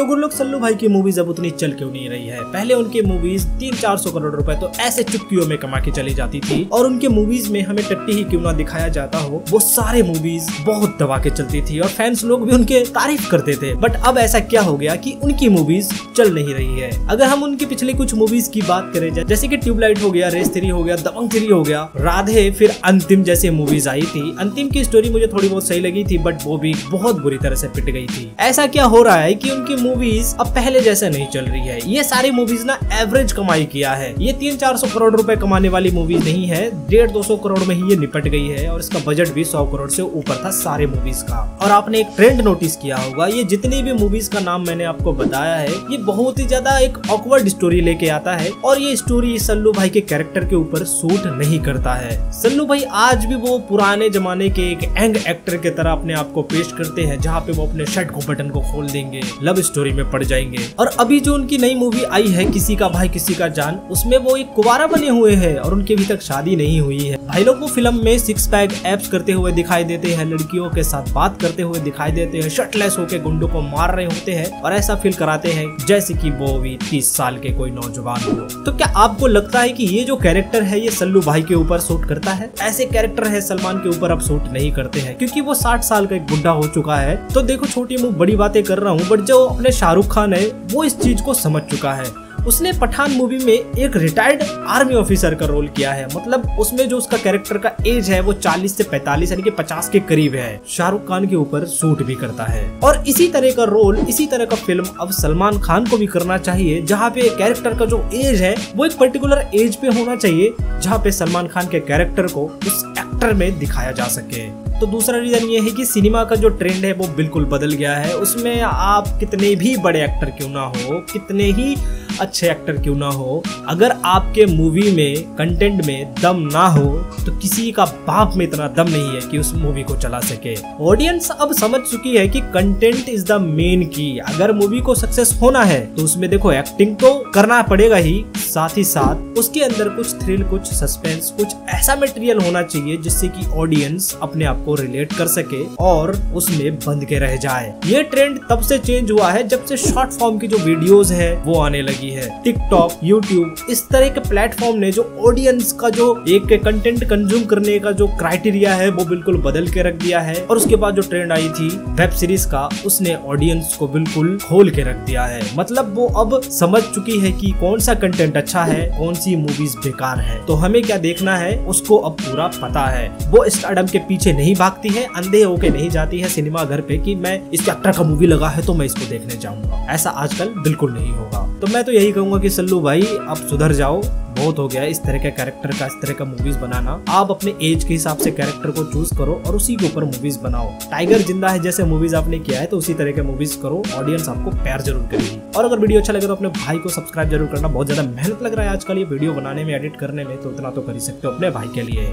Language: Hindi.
तो गुरलोक सल्लू भाई की मूवीज़ अब उतनी चल क्यों नहीं रही है? पहले उनकी मूवीज़ तीन चार सौ करोड़ रुपए तो ऐसे चुटकियों में कमा के चली जाती थी और उनके मूवीज़ में हमें टट्टी ही क्यों ना दिखाया जाता हो, वो सारे मूवीज़ बहुत दबा के चलती थी और फैंस लोग भी उनके तारीफ़ करते थे। बट अब ऐसा क्या हो गया कि उनकी मूवीज़ चल नहीं रही है। अगर हम उनकी पिछली कुछ मूवीज़ की बात करें जैसे की ट्यूबलाइट हो गया रेस थ्री हो गया दबंग थ्री हो गया राधे फिर अंतिम जैसे मूवीज़ आई थी। अंतिम की स्टोरी मुझे थोड़ी बहुत सही लगी थी बट वो भी बहुत बुरी तरह से पिट गई थी। ऐसा क्या हो रहा है की उनकी मूवीज़ अब पहले जैसे नहीं चल रही है। ये सारी मूवीज़ ना एवरेज कमाई किया है। ये तीन चार सौ करोड़ रुपए कमाने वाली मूवीज़ नहीं है। डेढ़ दो सौ करोड़ में ही ये निपट गई है और इसका बजट भी सौ करोड़ से ऊपर था सारे मूवीज़ का। और आपने एक ट्रेंड नोटिस किया होगा, ये जितनी भी मूवीज़ का नाम मैंने आपको बताया है, ये बहुत ही ज़्यादा एक ऑकवर्ड स्टोरी लेके आता है और ये स्टोरी सल्लू भाई के कैरेक्टर के ऊपर सूट नहीं करता है। सल्लू भाई आज भी वो पुराने जमाने के एक एंग एक्टर के तरह अपने आप को पेश करते हैं, जहाँ पे वो अपने शर्ट को बटन को खोल देंगे। लव स्टोरी में पड़ जाएँगे। और अभी जो उनकी नई मूवी आई है, किसी का भाई, किसी का जान, उसमें वो एक कुवारा बने हुए हैं और उनकी अभी तक शादी नहीं हुई है। भाई लोग वो फ़िल्म में सिक्स पैक एप्स करते हुए दिखाई देते हैं, लड़कियों के साथ बात करते हुए दिखाई देते हैं शर्टलेस होकर गुंडों को मार रहे होते हैं और ऐसा फील कराते हैं जैसे की वो भी तीस साल के कोई नौजवान हो। तो क्या आपको लगता है की ये जो कैरेक्टर है, ये सल्लू भाई के ऊपर सूट करता है? ऐसे कैरेक्टर है सलमान के ऊपर अब सूट नहीं करते हैं, क्योंकि वो साठ साल का एक बुढ़ा हो चुका है। तो देखो छोटी मुँह बड़ी बातें कर रहा हूँ बट जो अपने शाहरुख खान है, वो इस चीज़ को समझ चुका है। उसने पठान मूवी में एक रिटायर्ड आर्मी ऑफिसर का रोल किया है। मतलब उसमें जो उसका कैरेक्टर का एज है, वो 40 से 45 यानी कि 50 के करीब है। शाहरुख खान के ऊपर सूट भी करता है। और इसी तरह का रोल इसी तरह का फ़िल्म अब सलमान खान को भी करना चाहिए, जहाँ पे कैरेक्टर का जो एज है, वो एक पर्टिकुलर एज पे होना चाहिए, जहाँ पे सलमान खान के कैरेक्टर को उस एक्टर में दिखाया जा सके। तो दूसरा रीजन ये है कि सिनेमा का जो ट्रेंड है वो बिल्कुल बदल गया है। उसमें आप कितने भी बड़े एक्टर क्यों ना हो, कितने ही अच्छे एक्टर क्यों ना हो? अगर आपके मूवी में कंटेंट में दम ना हो तो किसी का बाप में इतना दम नहीं है कि उस मूवी को चला सके। ऑडियंस अब समझ चुकी है कि कंटेंट इज़ द मेन की अगर मूवी को सक्सेस होना है तो उसमें देखो एक्टिंग तो करना पड़ेगा ही। साथ ही साथ, उसके अंदर कुछ थ्रिल कुछ सस्पेंस कुछ ऐसा मटेरियल होना चाहिए जिससे कि ऑडियंस अपने आप को रिलेट कर सके और उसमें बंद के रह जाए। ये ट्रेंड तब से चेंज हुआ है जब से शॉर्ट फॉर्म की जो वीडियोस है, वो आने लगी है। टिकटॉक यूट्यूब इस तरह के प्लेटफॉर्म ने जो ऑडियंस का जो एक कंटेंट कंज्यूम करने का जो क्राइटेरिया है, वो बिल्कुल बदल के रख दिया है। और उसके बाद जो ट्रेंड आई थी वेब सीरीज़ का, उसने ऑडियंस को बिल्कुल खोल के रख दिया है। मतलब वो अब समझ चुकी है कि कौन सा कंटेंट अच्छा है, कौन सी मूवीज़ बेकार है। तो हमें क्या देखना है, उसको अब पूरा पता है। वो इस स्टार्डम के पीछे नहीं भागती है, अंधे होके नहीं जाती है सिनेमा घर पे कि मैं इस एक्टर का मूवी लगा है तो मैं इसको देखने जाऊँगा। ऐसा आजकल बिल्कुल नहीं होगा। तो मैं तो यही कहूँगा कि सल्लू भाई अब सुधर जाओ। बहुत हो गया इस तरह के कैरेक्टर का, इस तरह का मूवीज़ बनाना। आप अपने एज के हिसाब से कैरेक्टर को चूज़ करो और उसी के ऊपर मूवीज़ बनाओ। टाइगर ज़िंदा है जैसे मूवीज़ आपने किया है तो उसी तरह के मूवीज़ करो। ऑडियंस आपको प्यार ज़रूर करेगी। और अगर वीडियो अच्छा लगे तो अपने भाई को सब्सक्राइब ज़रूर करना। बहुत ज़्यादा मेहनत लग रहा है आजकल ये वीडियो बनाने में एडिट करने में तो उतना तो कर ही सकते हो अपने भाई के लिए।